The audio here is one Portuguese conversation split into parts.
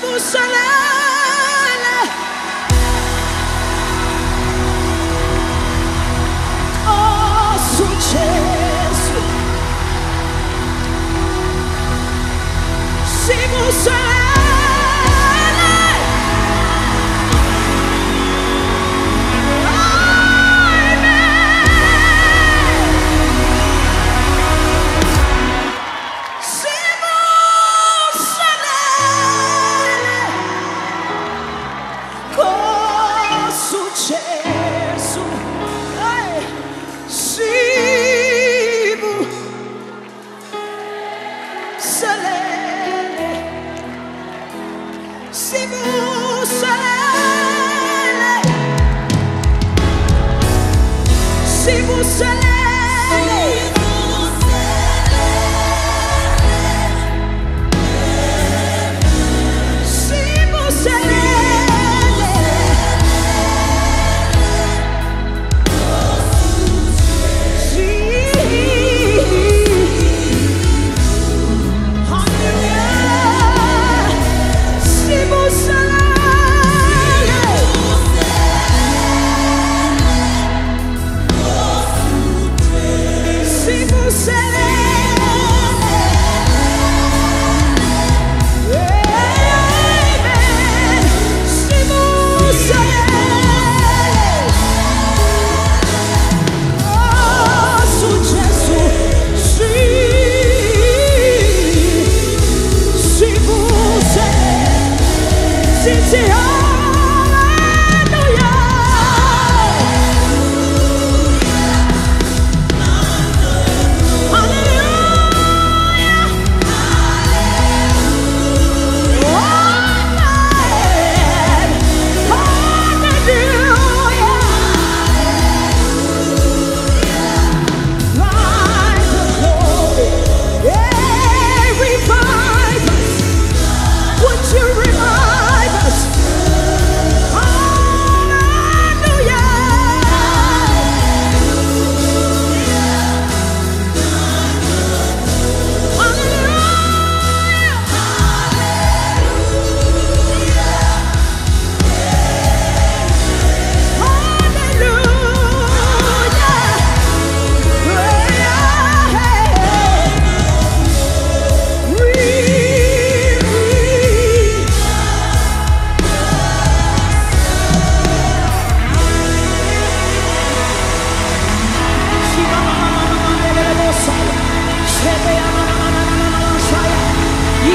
Jerusalem. Oh, sucesso. Sivo, Salele,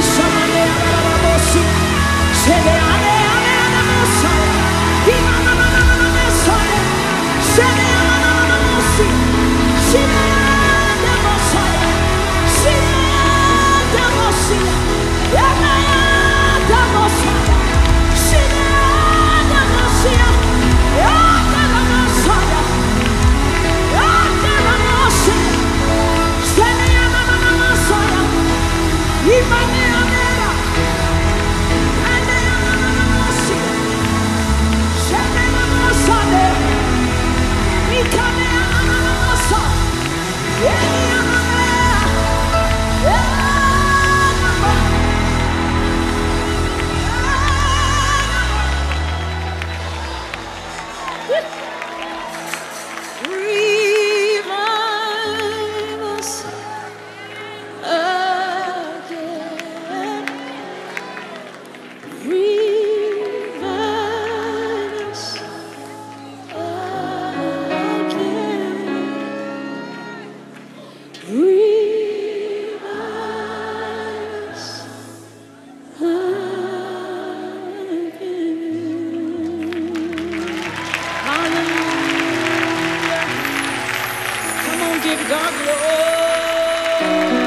sorry give God glory.